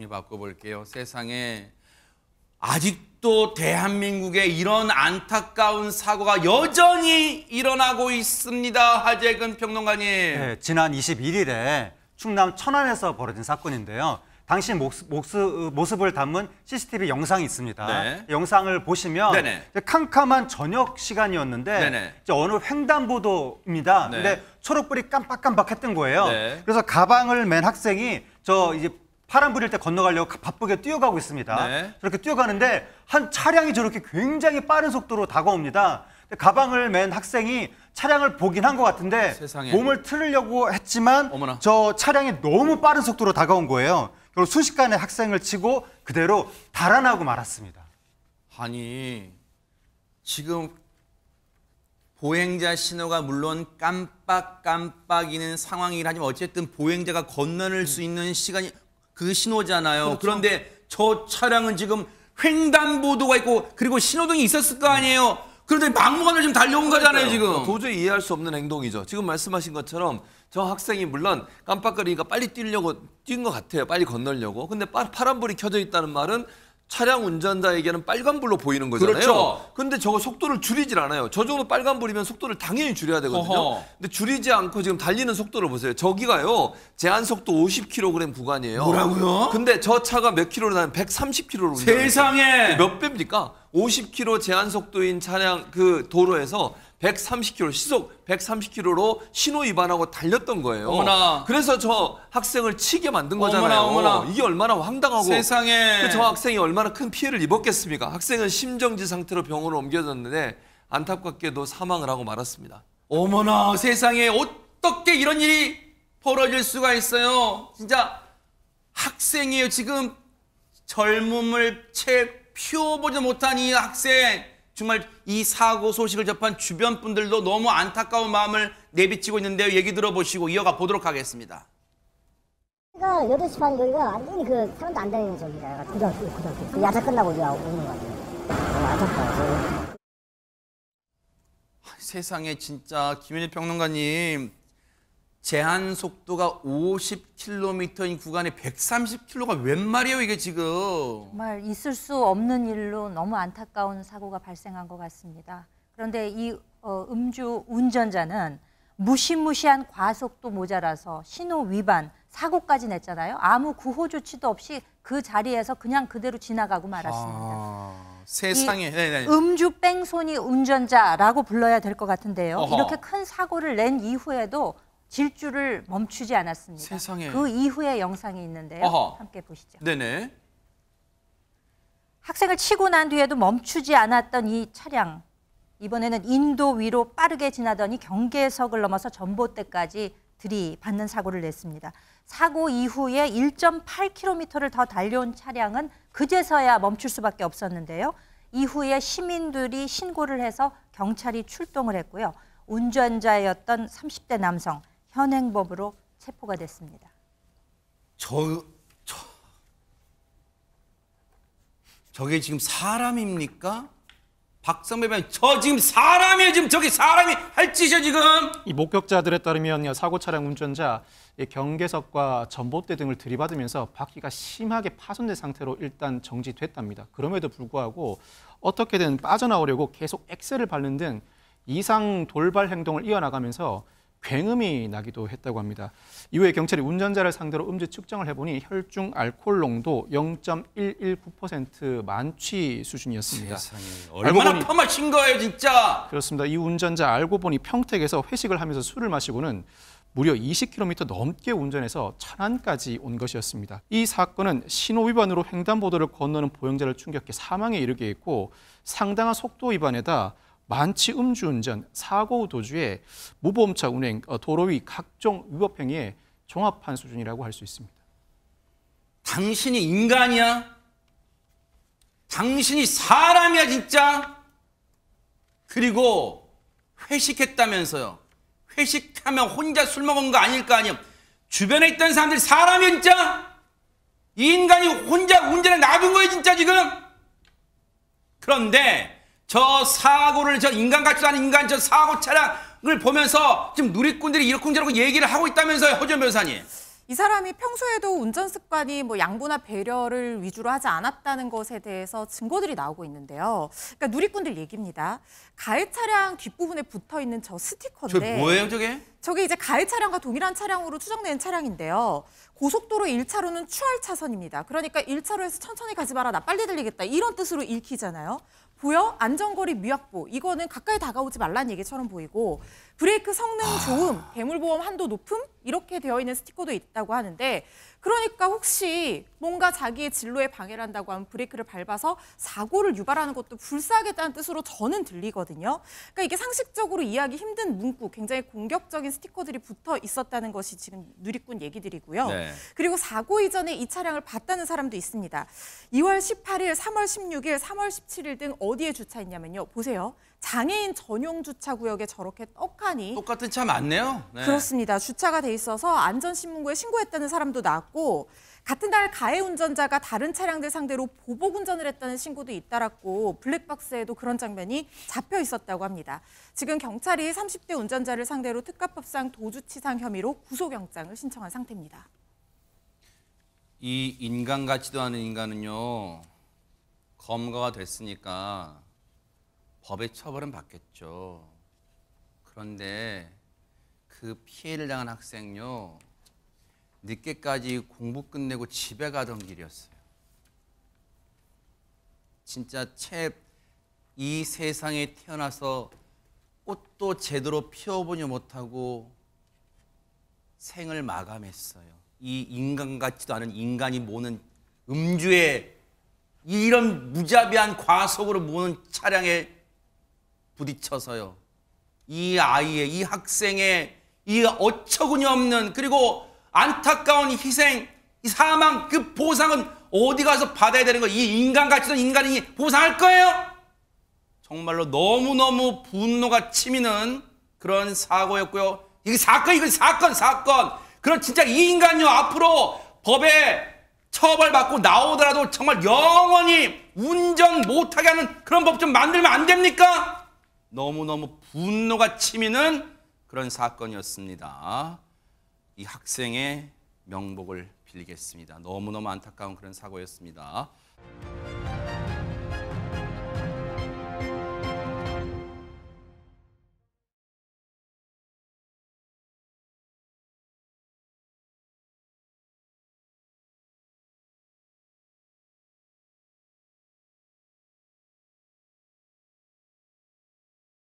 종이 바꿔볼게요. 세상에 아직도 대한민국에 이런 안타까운 사고가 여전히 일어나고 있습니다. 하재근 평론가님. 네, 지난 21일에 충남 천안에서 벌어진 사건인데요. 당시 모습, 모습, 을 담은 CCTV 영상이 있습니다. 네. 영상을 보시면 네네. 캄캄한 저녁 시간이었는데 어느 횡단보도입니다. 네. 근데 초록불이 깜빡깜빡했던 거예요. 네. 그래서 가방을 맨 학생이 저 이제 파란 불일 때 건너가려고 바쁘게 뛰어가고 있습니다. 네. 저렇게 뛰어가는데 한 차량이 저렇게 굉장히 빠른 속도로 다가옵니다. 가방을 맨 학생이 차량을 보긴 한 것 같은데 세상에. 몸을 틀으려고 했지만 어머나. 저 차량이 너무 빠른 속도로 다가온 거예요. 그리고 순식간에 학생을 치고 그대로 달아나고 말았습니다. 아니 지금 보행자 신호가 물론 깜빡깜빡이는 상황이긴 하지만 어쨌든 보행자가 건너는 수 있는 시간이 그 신호잖아요. 그런데 저 차량은 지금 횡단보도가 있고 그리고 신호등이 있었을 거 아니에요. 그런데 막무가내로 지금 달려온 거잖아요 지금. 도저히 이해할 수 없는 행동이죠. 지금 말씀하신 것처럼 저 학생이 물론 깜빡거리니까 빨리 뛰려고 뛴 것 같아요. 빨리 건너려고. 근데 빠- 파란불이 켜져 있다는 말은 차량 운전자에게는 빨간불로 보이는 거잖아요. 그렇죠. 근데 저거 속도를 줄이질 않아요. 저 정도 빨간불이면 속도를 당연히 줄여야 되거든요. 어허. 근데 줄이지 않고 지금 달리는 속도를 보세요. 저기가요. 제한 속도 50km 구간이에요. 뭐라고요? 근데 저 차가 몇 킬로로 다니면 130km로 세상에 몇 배입니까? 50km 제한 속도인 차량 그 도로에서 130km 시속 130km로 신호 위반하고 달렸던 거예요. 어머나. 그래서 저 학생을 치게 만든 어머나, 거잖아요. 어머나. 이게 얼마나 황당하고 세상에 그 저 학생이 얼마나 큰 피해를 입었겠습니까? 학생은 심정지 상태로 병원으로 옮겨졌는데 안타깝게도 사망을 하고 말았습니다. 어머나 세상에 어떻게 이런 일이 벌어질 수가 있어요. 진짜 학생이에요. 지금 젊음을 채 피워보지 못한 이 학생. 정말 이 사고 소식을 접한 주변 분들도 너무 안타까운 마음을 내비치고 있는데요. 얘기 들어보시고 이어가 보도록 하겠습니다. 가 8시 반 거기가 완전히 그 사람도 안 다니는 저기가 고등학교, 고등학교. 그 야자 끝나고 이제 오는 것 같아요. 너무 안타까워서. 세상에 진짜 김현일 평론가님 제한 속도가 50km인 구간에 130km가 웬 말이에요 이게 지금 정말 있을 수 없는 일로 너무 안타까운 사고가 발생한 것 같습니다. 그런데 이 어, 음주 운전자는 무시무시한 과속도 모자라서 신호 위반 사고까지 냈잖아요. 아무 구호 조치도 없이 그 자리에서 그냥 그대로 지나가고 말았습니다. 아, 세상에 이 네네. 음주 뺑소니 운전자라고 불러야 될 것 같은데요. 어허. 이렇게 큰 사고를 낸 이후에도 질주를 멈추지 않았습니다. 세상에. 그 이후의 영상이 있는데요. 어허. 함께 보시죠. 네네. 학생을 치고 난 뒤에도 멈추지 않았던 이 차량. 이번에는 인도 위로 빠르게 지나더니 경계석을 넘어서 전봇대까지 들이받는 사고를 냈습니다. 사고 이후에 1.8km를 더 달려온 차량은 그제서야 멈출 수밖에 없었는데요. 이후에 시민들이 신고를 해서 경찰이 출동을 했고요. 운전자였던 30대 남성 현행범으로 체포가 됐습니다. 저, 저 저게 지금 사람입니까? 박성배 변, 저 지금 사람이에요 지금 저기 사람이 할 짓이야 지금. 이 목격자들에 따르면 사고 차량 운전자 이 경계석과 전봇대 등을 들이받으면서 바퀴가 심하게 파손된 상태로 일단 정지됐답니다. 그럼에도 불구하고 어떻게든 빠져나오려고 계속 엑셀을 밟는 등 이상 돌발 행동을 이어나가면서 굉음이 나기도 했다고 합니다. 이후에 경찰이 운전자를 상대로 음주 측정을 해보니 혈중 알코올 농도 0.119% 만취 수준이었습니다. 얼마나 보니- 폄하신 거예요 진짜. 그렇습니다. 이 운전자 알고 보니 평택에서 회식을 하면서 술을 마시고는 무려 20km 넘게 운전해서 천안까지 온 것이었습니다. 이 사건은 신호 위반으로 횡단보도를 건너는 보행자를 충격해 사망에 이르게 했고 상당한 속도 위반에다 만취 음주운전, 사고 도주에 무보험차 운행, 어, 도로 위 각종 위법 행위에 종합한 수준이라고 할 수 있습니다. 당신이 인간이야? 당신이 사람이야 진짜? 그리고 회식했다면서요. 회식하면 혼자 술 먹은 거 아닐 거 아니에요. 주변에 있던 사람들이 사람이야 진짜? 이 인간이 혼자 운전에 놔둔 거예요 진짜 지금? 그런데 저 사고를 저 인간 같지도 않은 인간 저 사고 차량을 보면서 지금 누리꾼들이 이러쿵저러쿵 얘기를 하고 있다면서요 허준 변호사님. 이 사람이 평소에도 운전 습관이 뭐 양보나 배려를 위주로 하지 않았다는 것에 대해서 증거들이 나오고 있는데요. 그러니까 누리꾼들 얘기입니다. 가해 차량 뒷부분에 붙어 있는 저저 스티커인데 뭐예요, 저게? 저게 이제 가해 차량과 동일한 차량으로 추정되는 차량인데요. 고속도로 1차로는 추월 차선입니다. 그러니까 1차로에서 천천히 가지 마라, 나 빨리 들리겠다. 이런 뜻으로 읽히잖아요. 보여? 안전거리 미확보. 이거는 가까이 다가오지 말라는 얘기처럼 보이고 브레이크 성능 좋음, 괴물보험 한도 높음 이렇게 되어 있는 스티커도 있다고 하는데 그러니까 혹시 뭔가 자기의 진로에 방해를 한다고 하면 브레이크를 밟아서 사고를 유발하는 것도 불사하겠다는 뜻으로 저는 들리거든요. 그러니까 이게 상식적으로 이해하기 힘든 문구, 굉장히 공격적인 스티커들이 붙어 있었다는 것이 지금 누리꾼 얘기들이고요. 네. 그리고 사고 이전에 이 차량을 봤다는 사람도 있습니다. 2월 18일, 3월 16일, 3월 17일 등 어디에 주차했냐면요. 보세요. 장애인 전용 주차 구역에 저렇게 떡하니 똑같은 차 많네요. 네. 그렇습니다. 주차가 돼 있어서 안전신문고에 신고했다는 사람도 나왔고 같은 날 가해 운전자가 다른 차량들 상대로 보복 운전을 했다는 신고도 잇따랐고 블랙박스에도 그런 장면이 잡혀 있었다고 합니다. 지금 경찰이 30대 운전자를 상대로 특가법상 도주치상 혐의로 구속영장을 신청한 상태입니다. 이 인간 같지도 않은 인간은요 검거가 됐으니까 법의 처벌은 받겠죠. 그런데 그 피해를 당한 학생요 늦게까지 공부 끝내고 집에 가던 길이었어요. 진짜 채 이 세상에 태어나서 꽃도 제대로 피워보지 못하고 생을 마감했어요. 이 인간 같지도 않은 인간이 모는 음주에 이런 무자비한 과속으로 모는 차량에 부딪혀서요. 이 아이의 이 학생의 이 어처구니 없는 그리고 안타까운 희생, 이 사망 그 보상은 어디 가서 받아야 되는 거예요? 이 인간 같지도 않은 인간이 보상할 거예요? 정말로 너무너무 분노가 치미는 그런 사고였고요. 이게 사건, 이거 사건, 사건. 그럼 진짜 이 인간요, 앞으로 법에 처벌받고 나오더라도 정말 영원히 운전 못하게 하는 그런 법 좀 만들면 안 됩니까? 너무너무 분노가 치미는 그런 사건이었습니다. 이 학생의 명복을 빌리겠습니다. 너무너무 안타까운 그런 사고였습니다.